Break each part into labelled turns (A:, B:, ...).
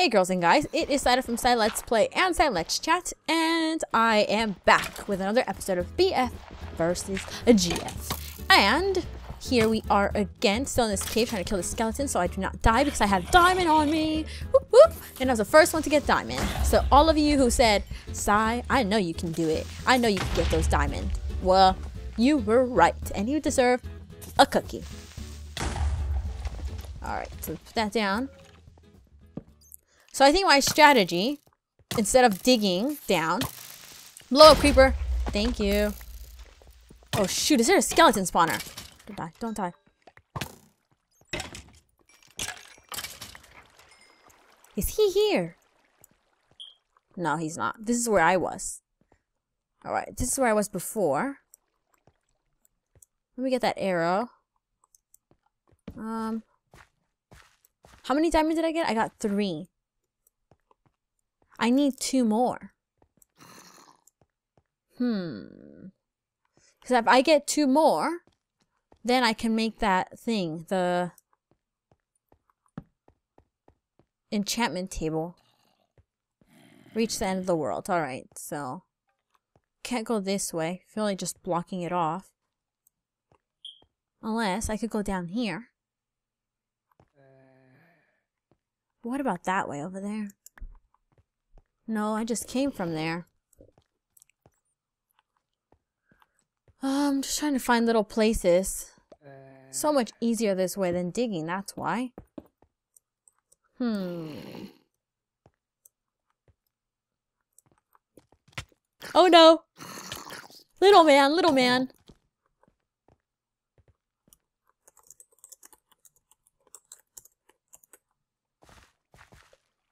A: Hey girls and guys, it is Zaira from Zai Let's Play and Zai Let's Chat, and I am back with another episode of BF versus a GF. And here we are again, still in this cave trying to kill the skeleton so I do not die because I have diamond on me. Whoop, whoop. And I was the first one to get diamond. So all of you who said, Zai, I know you can do it. I know you can get those diamond. Well, you were right, and you deserve a cookie. Alright, so put that down. So I think my strategy, instead of digging down, blow up creeper. Thank you. Oh shoot, is there a skeleton spawner? Don't die, don't die. Is he here? No, he's not. This is where I was. Alright, this is where I was before. Let me get that arrow. Um, how many diamonds did I get? I got three. I need two more. Hmm. Because if I get two more, then I can make that thing, the enchantment table. Reach the end of the world. Alright, so. Can't go this way. I feel like just blocking it off. Unless I could go down here. What about that way over there? No, I just came from there. Uh, I'm just trying to find little places. So much easier this way than digging, that's why. Hmm. Oh no! Little man, little man!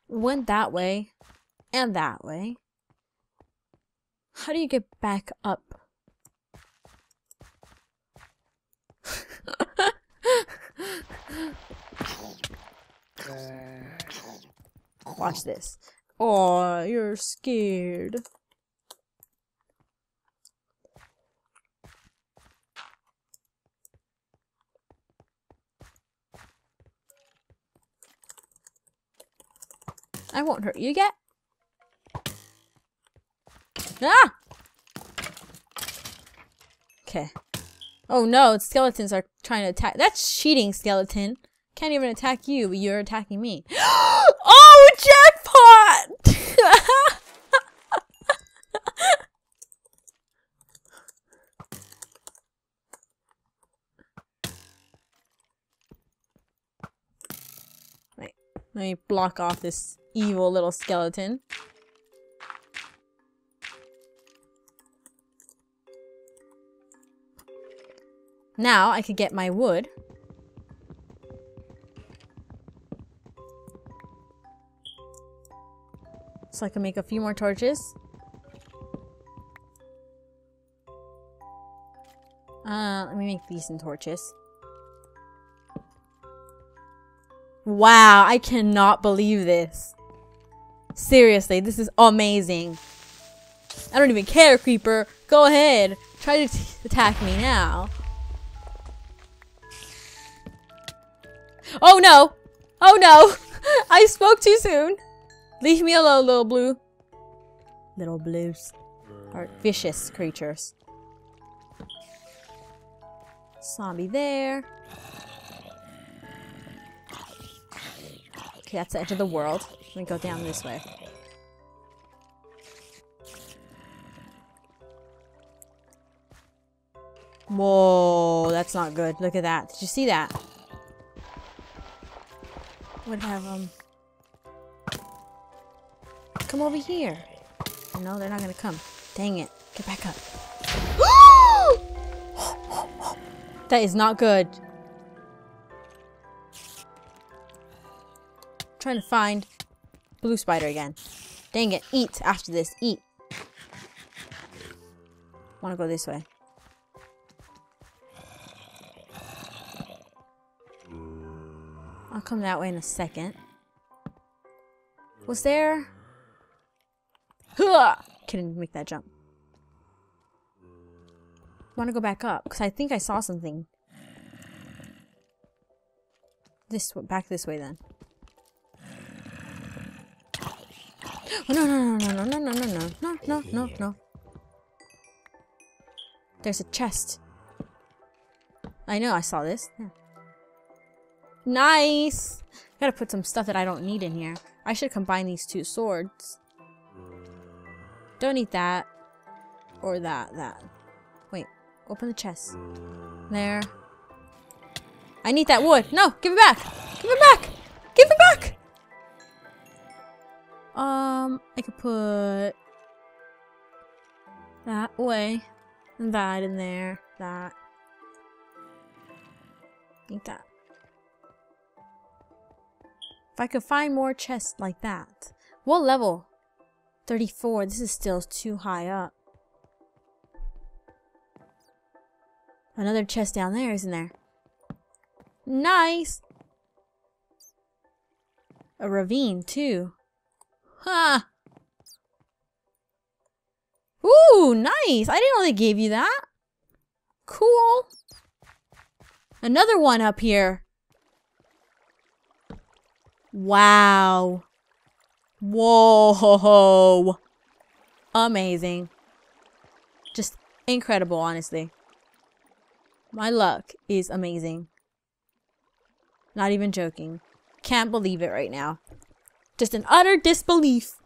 A: Went that way. And that way. How do you get back up? Watch this. Oh, you're scared. I won't hurt you yet. Ah! Okay. Oh no, skeletons are trying to attack. That's cheating, skeleton. Can't even attack you, but you're attacking me. oh, jackpot! Wait, let me block off this evil little skeleton. Now I could get my wood. So I can make a few more torches. Uh, let me make decent torches. Wow, I cannot believe this. Seriously, this is amazing. I don't even care, Creeper. Go ahead. Try to attack me now. Oh no! Oh no! I spoke too soon! Leave me alone, little blue. Little blues are vicious creatures. Zombie there. Okay, that's the edge of the world. Let me go down this way. Whoa, that's not good. Look at that. Did you see that? Would have, um... Come over here. No, they're not gonna come. Dang it. Get back up. that is not good. trying to find blue spider again. Dang it. Eat after this. Eat. Want to go this way. I'll come that way in a second. Was there... Huh! Couldn't make that jump. want to go back up, because I think I saw something. This Back this way, then. Oh, no, no, no, no, no, no, no, no, no, no, no, no. There's a chest. I know, I saw this. Yeah. Nice! Gotta put some stuff that I don't need in here. I should combine these two swords. Don't need that. Or that, that. Wait, open the chest. There. I need that wood. No, give it back. Give it back. Give it back. Um, I could put that way, And that in there. That. Need that. If I could find more chests like that. What level? 34. This is still too high up. Another chest down there, isn't there? Nice! A ravine, too. Huh! Ooh, nice! I didn't know they gave you that. Cool. Another one up here. Wow. Whoa. Amazing. Just incredible, honestly. My luck is amazing. Not even joking. Can't believe it right now. Just an utter disbelief.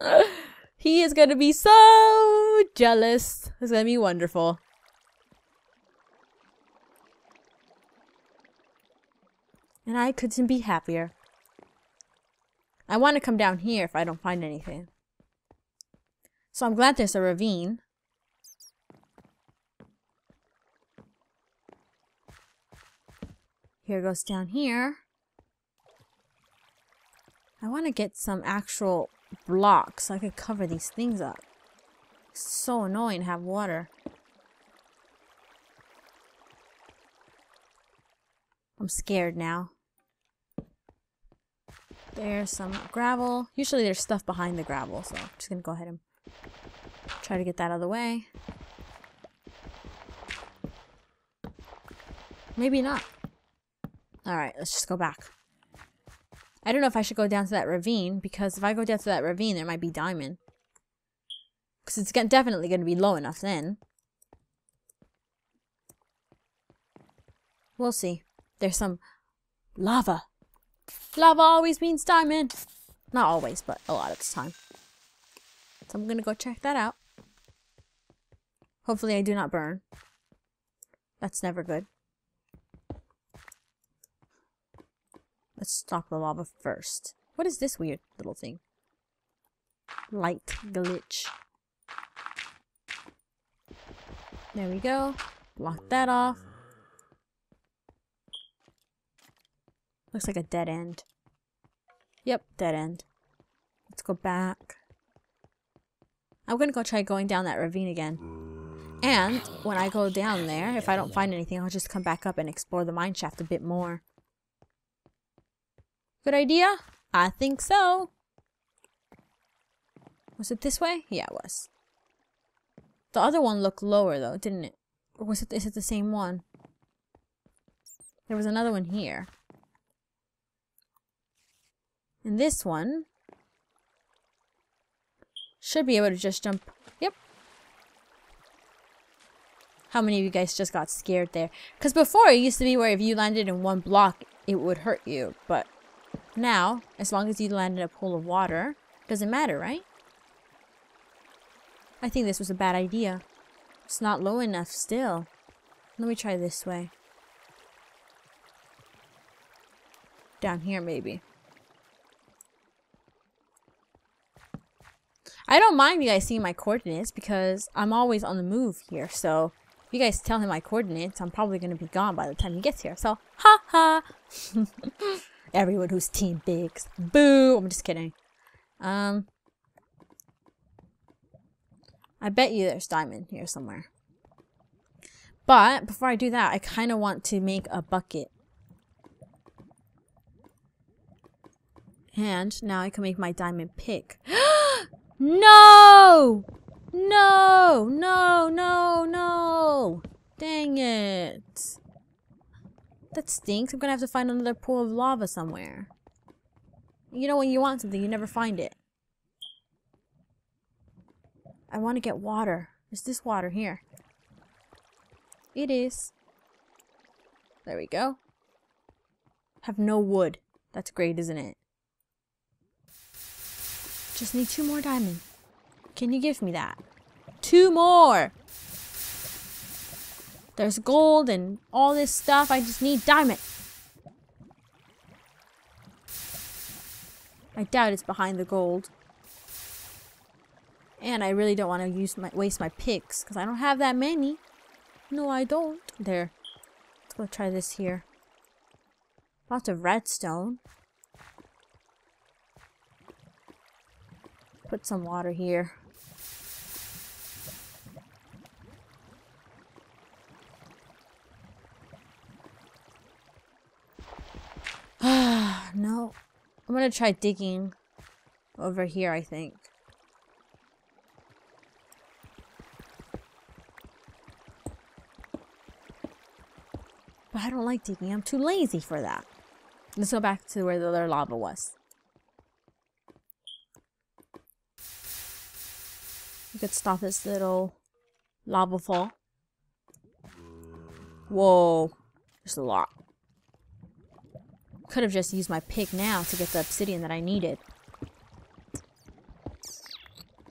A: he is going to be so jealous. It's going to be wonderful. And I couldn't be happier. I want to come down here if I don't find anything. So I'm glad there's a ravine. Here goes down here. I want to get some actual blocks so I could cover these things up. It's so annoying to have water. I'm scared now. There's some gravel. Usually there's stuff behind the gravel, so I'm just gonna go ahead and try to get that out of the way. Maybe not. Alright, let's just go back. I don't know if I should go down to that ravine, because if I go down to that ravine, there might be diamond. Because it's definitely going to be low enough then. We'll see. There's some lava. Lava always means diamond. Not always, but a lot of the time. So I'm gonna go check that out. Hopefully I do not burn. That's never good. Let's stop the lava first. What is this weird little thing? Light glitch. There we go. Block that off. Looks like a dead end. Yep, dead end. Let's go back. I'm gonna go try going down that ravine again. And when I go down there, if I don't find anything, I'll just come back up and explore the mine shaft a bit more. Good idea? I think so. Was it this way? Yeah, it was. The other one looked lower though, didn't it? Or was it, is it the same one? There was another one here. And this one should be able to just jump. Yep. How many of you guys just got scared there? Because before it used to be where if you landed in one block, it would hurt you. But now, as long as you land in a pool of water, doesn't matter, right? I think this was a bad idea. It's not low enough still. Let me try this way. Down here, maybe. I don't mind you guys seeing my coordinates because I'm always on the move here. So if you guys tell him my coordinates, I'm probably going to be gone by the time he gets here. So, ha ha. Everyone who's Team Biggs. Boo. I'm just kidding. Um, I bet you there's diamond here somewhere. But before I do that, I kind of want to make a bucket. And now I can make my diamond pick. No! No! No, no, no! Dang it. That stinks. I'm gonna have to find another pool of lava somewhere. You know when you want something, you never find it. I want to get water. Is this water here? It is. There we go. Have no wood. That's great, isn't it? Just need two more diamond. Can you give me that? Two more! There's gold and all this stuff. I just need diamond. I doubt it's behind the gold. And I really don't want to use my waste my picks because I don't have that many. No, I don't. There. Let's go try this here. Lots of redstone. Put some water here. no. I'm gonna try digging over here, I think. But I don't like digging. I'm too lazy for that. Let's go back to where the other lava was. We could stop this little lava fall. Whoa. There's a lot. Could have just used my pick now to get the obsidian that I needed.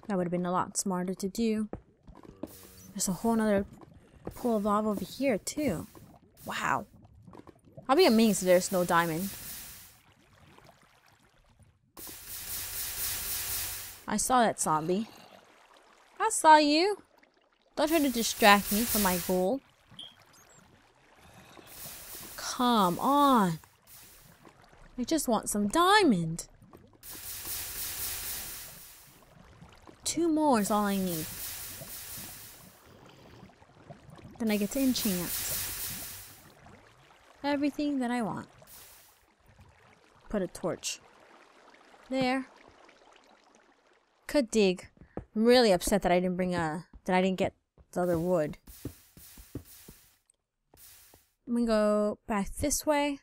A: That would have been a lot smarter to do. There's a whole other pool of lava over here, too. Wow. I'll be amazed if there's no diamond. I saw that zombie. Saw you. Don't try to distract me from my goal. Come on. I just want some diamond. Two more is all I need. Then I get to enchant. Everything that I want. Put a torch. There. Could dig. I'm really upset that I didn't bring a that I didn't get the other wood. I'm gonna go back this way.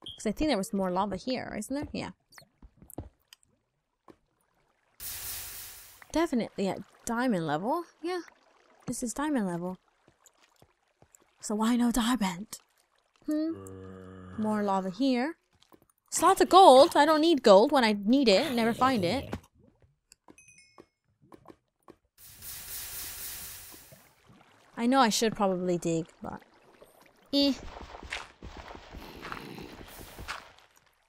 A: Because I think there was more lava here, isn't there? Yeah. Definitely at diamond level. Yeah. This is diamond level. So why no diamond? Hmm? More lava here. It's lots of gold. I don't need gold when I need it. Never find it. I know I should probably dig, but... Eh.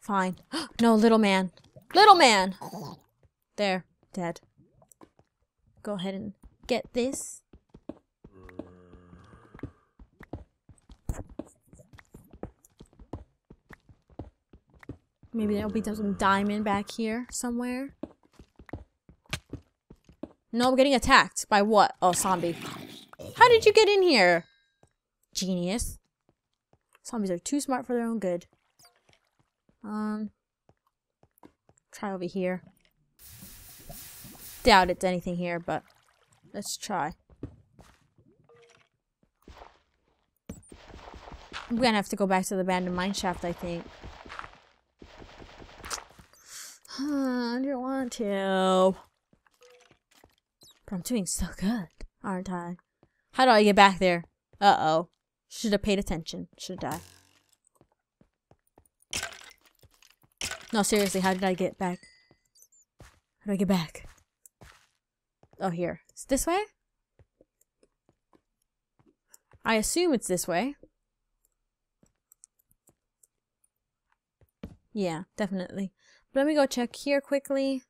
A: Fine. no, little man. Little man! There. Dead. Go ahead and get this. Maybe there'll be some diamond back here somewhere. No, I'm getting attacked. By what? Oh, zombie. How did you get in here? Genius. Zombies are too smart for their own good. Um, try over here. Doubt it's anything here, but let's try. I'm gonna have to go back to the abandoned mineshaft, I think. I don't want to. But I'm doing so good, aren't I? How do I get back there? Uh-oh. Should have paid attention, should I? No, seriously, how did I get back? How do I get back? Oh, here. It's this way? I assume it's this way. Yeah, definitely. Let me go check here quickly.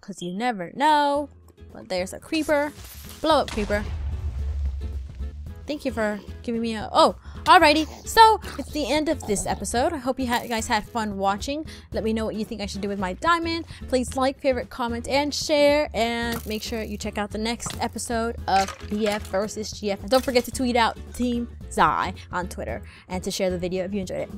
A: Because you never know. But there's a creeper. Blow up creeper. Thank you for giving me a... Oh, alrighty. So, it's the end of this episode. I hope you ha guys had fun watching. Let me know what you think I should do with my diamond. Please like, favorite, comment, and share. And make sure you check out the next episode of BF versus GF. And don't forget to tweet out Team Zai on Twitter. And to share the video if you enjoyed it.